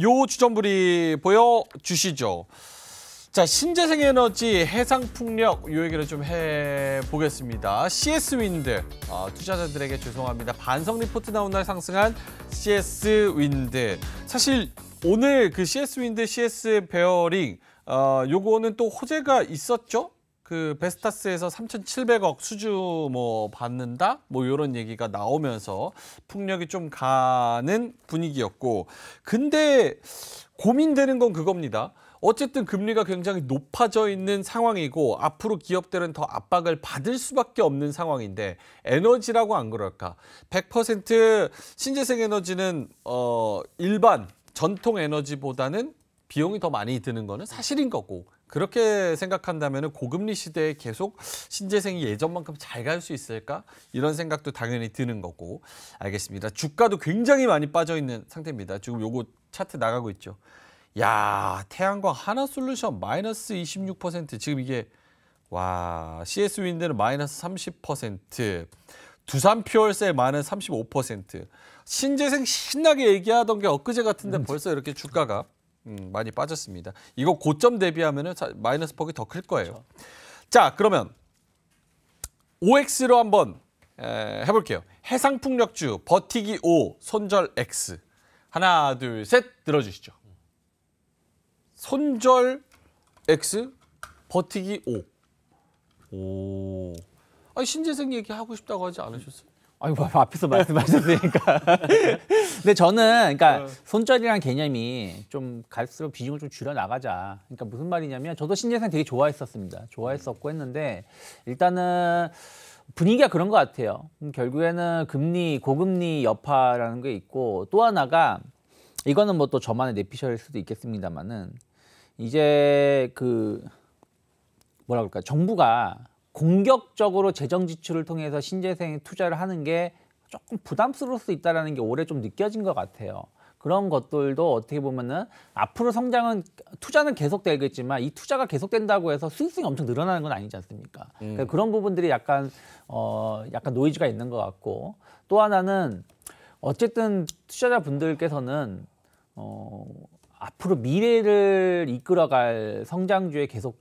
요 주전부리 보여주시죠. 자, 신재생 에너지, 해상 풍력 요 얘기를 좀 해보겠습니다. CS 윈드 아, 투자자들에게 죄송합니다. 반성 리포트 나온 날 상승한 CS 윈드. 사실 오늘 그 CS 윈드, CS 베어링 어, 요거는 또 호재가 있었죠. 그 베스타스에서 3,700억 수주 뭐 받는다 뭐 이런 얘기가 나오면서 풍력이 좀 가는 분위기였고 근데 고민되는 건 그겁니다. 어쨌든 금리가 굉장히 높아져 있는 상황이고 앞으로 기업들은 더 압박을 받을 수밖에 없는 상황인데 에너지라고 안 그럴까? 100% 신재생 에너지는 어 일반 전통 에너지보다는 비용이 더 많이 드는 거는 사실인 거고 그렇게 생각한다면 고금리 시대에 계속 신재생이 예전만큼 잘 갈 수 있을까? 이런 생각도 당연히 드는 거고 알겠습니다. 주가도 굉장히 많이 빠져 있는 상태입니다. 지금 요거 차트 나가고 있죠. 야 태양광 하나솔루션 마이너스 26% 지금 이게 와 CS 윈드는 마이너스 30% 두산 퓨얼셀 마이너스 35% 신재생 신나게 얘기하던 게 엊그제 같은데 음. 벌써 이렇게 주가가 음, 많이 빠졌습니다. 이거 고점 대비하면 마이너스 폭이 더 클 거예요. 그렇죠. 자 그러면 OX로 한번 에, 해볼게요. 해상풍력주 버티기 O 손절 X 하나 둘 셋 들어주시죠. 손절 X, 버티기 O. 오. 아니 신재생 얘기 하고 싶다고 하지 않으셨어요? 아니 뭐 앞에서 말씀하셨으니까. 근데 저는 그러니까 어. 손절이란 개념이 좀 갈수록 비중을 좀 줄여 나가자. 그러니까 무슨 말이냐면 저도 신재생 되게 좋아했었습니다. 좋아했었고 했는데 일단은 분위기가 그런 것 같아요. 결국에는 금리 고금리 여파라는 게 있고 또 하나가 이거는 뭐 또 저만의 내피셜일 수도 있겠습니다만은 이제 그 뭐라 그럴까 정부가 공격적으로 재정 지출을 통해서 신재생 투자를 하는 게 조금 부담스러울 수 있다라는 게 올해 좀 느껴진 것 같아요. 그런 것들도 어떻게 보면은 앞으로 성장은 투자는 계속되겠지만 이 투자가 계속된다고 해서 수익성이 엄청 늘어나는 건 아니지 않습니까? 음. 그러니까 그런 부분들이 약간 어 약간 노이즈가 있는 것 같고 또 하나는 어쨌든 투자자 분들께서는 어 앞으로 미래를 이끌어갈 성장주에 계속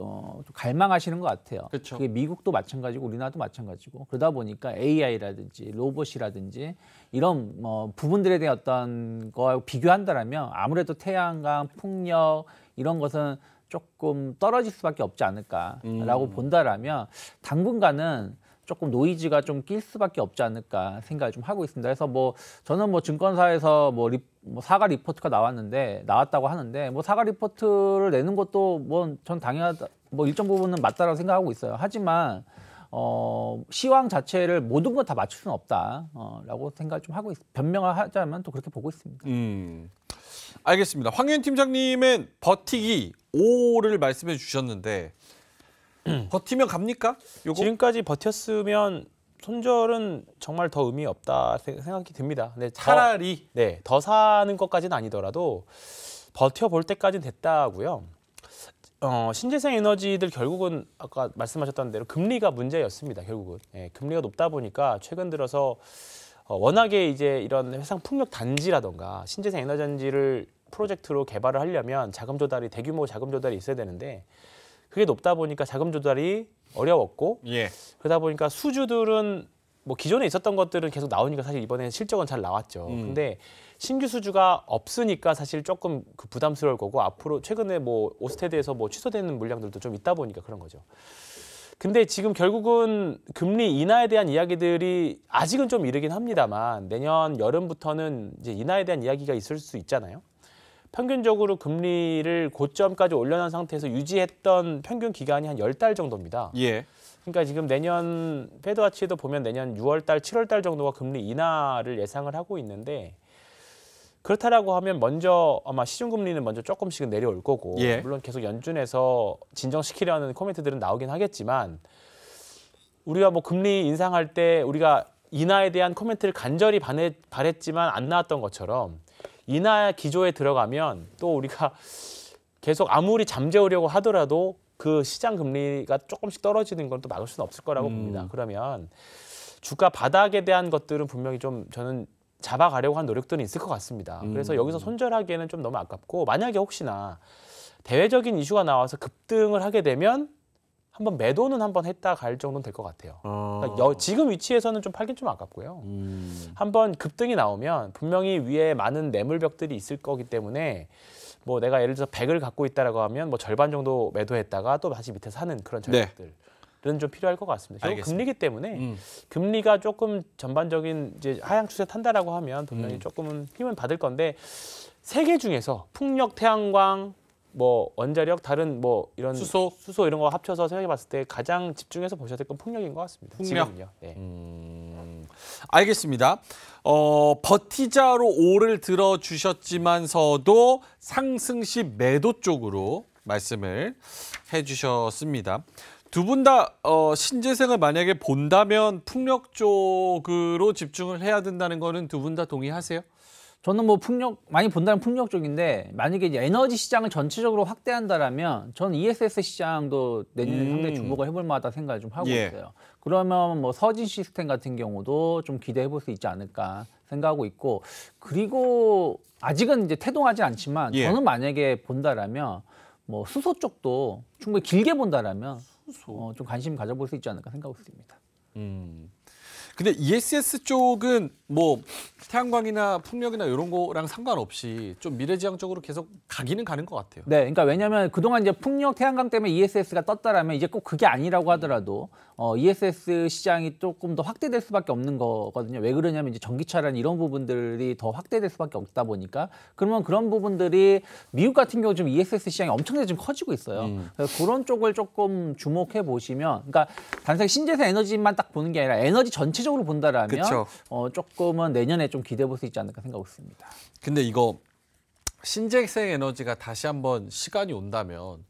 어, 갈망하시는 것 같아요. 그쵸. 그게 미국도 마찬가지고 우리나라도 마찬가지고 그러다 보니까 AI라든지 로봇이라든지 이런 뭐 부분들에 대한 어떤 거와 비교한다라면 아무래도 태양광, 풍력 이런 것은 조금 떨어질 수밖에 없지 않을까라고 음. 본다라면 당분간은 조금 노이즈가 좀 낄 수밖에 없지 않을까 생각을 좀 하고 있습니다. 그래서 뭐 저는 뭐 증권사에서 뭐, 리, 뭐 사과 리포트가 나왔는데 나왔다고 하는데 뭐 사과 리포트를 내는 것도 뭐 전 당연하다 뭐 일정 부분은 맞다라고 생각하고 있어요. 하지만 어, 시황 자체를 모든 걸 다 맞출 수는 없다라고 어, 생각을 좀 하고 있, 변명을 하자면 또 그렇게 보고 있습니다. 음, 알겠습니다. 황현 팀장님은 버티기 5를 말씀해 주셨는데 버티면 갑니까? 요거? 지금까지 버텼으면 손절은 정말 더 의미 없다 생각이 듭니다. 근데 차라리 더, 네, 더 사는 것까지는 아니더라도 버텨볼 때까지는 됐다고요. 어, 신재생 에너지들 결국은 아까 말씀하셨던 대로 금리가 문제였습니다. 결국은 예, 금리가 높다 보니까 최근 들어서 어, 워낙에 이제 이런 해상 풍력 단지라던가 신재생 에너지 단지를 프로젝트로 개발을 하려면 자금 조달이 대규모 자금 조달이 있어야 되는데 그게 높다 보니까 자금 조달이 어려웠고 예. 그러다 보니까 수주들은 뭐 기존에 있었던 것들은 계속 나오니까 사실 이번에 실적은 잘 나왔죠. 음. 근데 신규 수주가 없으니까 사실 조금 그 부담스러울 거고 앞으로 최근에 뭐 오스테드에서 뭐 취소되는 물량들도 좀 있다 보니까 그런 거죠. 근데 지금 결국은 금리 인하에 대한 이야기들이 아직은 좀 이르긴 합니다만 내년 여름부터는 이제 인하에 대한 이야기가 있을 수 있잖아요. 평균적으로 금리를 고점까지 올려놓은 상태에서 유지했던 평균 기간이 한 열 달 정도입니다. 예. 그러니까 지금 내년 페드와치에도 보면 내년 6월 달, 7월 달 정도가 금리 인하를 예상을 하고 있는데 그렇다라고 하면 먼저 아마 시중 금리는 먼저 조금씩은 내려올 거고 예. 물론 계속 연준에서 진정시키려는 코멘트들은 나오긴 하겠지만 우리가 뭐 금리 인상할 때 우리가 인하에 대한 코멘트를 간절히 바랬지만 안 나왔던 것처럼 인하 기조에 들어가면 또 우리가 계속 아무리 잠재우려고 하더라도 그 시장 금리가 조금씩 떨어지는 건 또 막을 수는 없을 거라고 음. 봅니다. 그러면 주가 바닥에 대한 것들은 분명히 좀 저는 잡아가려고 한 노력들은 있을 것 같습니다. 그래서 음. 여기서 손절하기에는 좀 너무 아깝고 만약에 혹시나 대외적인 이슈가 나와서 급등을 하게 되면 한번 매도는 한번 했다 갈 정도는 될 것 같아요. 그러니까 여- 지금 위치에서는 좀 팔긴 좀 아깝고요. 음. 한번 급등이 나오면 분명히 위에 많은 매물벽들이 있을 거기 때문에 뭐 내가 예를 들어서 100을 갖고 있다라고 하면 뭐 절반 정도 매도했다가 또 다시 밑에 사는 그런 네. 전략들은 좀 필요할 것 같습니다. 결국 알겠습니다. 금리기 때문에 음. 금리가 조금 전반적인 이제 하향 추세 탄다라고 하면 분명히 음. 조금은 힘은 받을 건데 세 개 중에서 풍력, 태양광, 뭐 원자력 다른 뭐 이런 수소? 수소 이런 거 합쳐서 생각해 봤을 때 가장 집중해서 보셔야 될건 풍력인 것 같습니다. 풍력? 지금은요. 네. 음, 알겠습니다. 어, 버티자로 오를 들어 주셨지만서도 상승 시 매도 쪽으로 말씀을 해 주셨습니다. 두 분 다 어, 신재생을 만약에 본다면 풍력 쪽으로 집중을 해야 된다는 거는 두 분 다 동의하세요? 저는 뭐 풍력 많이 본다는 풍력 쪽인데 만약에 이제 에너지 시장을 전체적으로 확대한다라면 저는 ESS 시장도 내년에 음. 상당히 주목을 해볼 만하다 생각을 좀 하고 예. 있어요. 그러면 뭐 서진 시스템 같은 경우도 좀 기대해 볼 수 있지 않을까 생각하고 있고 그리고 아직은 이제 태동하지 않지만 예. 저는 만약에 본다라면 뭐 수소 쪽도 충분히 길게 본다라면 어, 좀 관심 가져볼 수 있지 않을까 생각하고 있습니다. 음. 근데 ESS 쪽은 뭐 태양광이나 풍력이나 이런 거랑 상관없이 좀 미래지향적으로 계속 가기는 가는 것 같아요. 네, 그러니까 왜냐하면 그동안 이제 풍력, 태양광 때문에 ESS가 떴다라면 이제 꼭 그게 아니라고 하더라도 어, ESS 시장이 조금 더 확대될 수밖에 없는 거거든요. 왜 그러냐면 이제 전기차란 이런 부분들이 더 확대될 수밖에 없다 보니까 그러면 그런 부분들이 미국 같은 경우 지금 ESS 시장이 엄청나게 지금 커지고 있어요. 음. 그래서 그런 쪽을 조금 주목해 보시면, 그러니까 단순히 신재생 에너지만 딱 보는 게 아니라 에너지 전체적으로 본다라면 그쵸. 어, 조금은 내년에 좀 기대해 볼 수 있지 않을까 생각하고 있습니다. 근데 이거 신재생 에너지가 다시 한번 시간이 온다면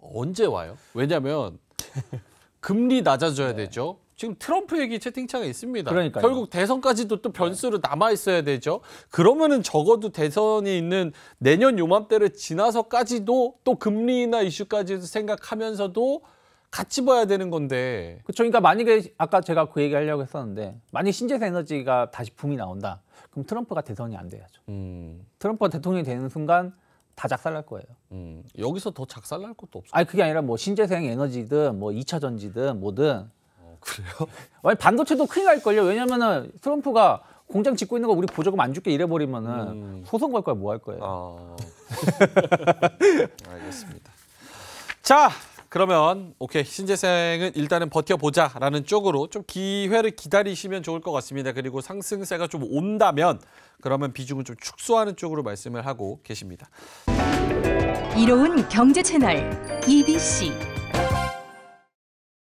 언제 와요? 왜냐면 금리 낮아져야 되죠. 지금 트럼프 얘기 채팅창에 있습니다. 그러니까요. 결국 대선까지도 또 변수로 남아 있어야 되죠. 그러면은 적어도 대선이 있는 내년 요맘때를 지나서까지도 또 금리나 이슈까지도 생각하면서도 같이 봐야 되는 건데. 그렇죠. 그러니까 만약에 아까 제가 그 얘기 하려고 했었는데 만약 신재생 에너지가 다시 붐이 나온다. 그럼 트럼프가 대선이 안 돼야죠. 음, 트럼프가 대통령이 되는 순간 다 작살날 거예요. 음, 여기서 더 작살날 것도 없어. 아니 그게 아니라 뭐 신재생 에너지든 뭐 2차 전지든 뭐든 어, 그래요? 아니 반도체도 큰일 날 걸요. 왜냐면은 트럼프가 공장 짓고 있는 거 우리 보조금 안 줄게 이래 버리면은 음. 소송 걸 거야 뭐 할 거예요. 아, 알겠습니다. 자, 그러면 오케이 신재생은 일단은 버텨보자라는 쪽으로 좀 기회를 기다리시면 좋을 것 같습니다. 그리고 상승세가 좀 온다면 그러면 비중을 좀 축소하는 쪽으로 말씀을 하고 계십니다. 이로운 경제 채널 EBC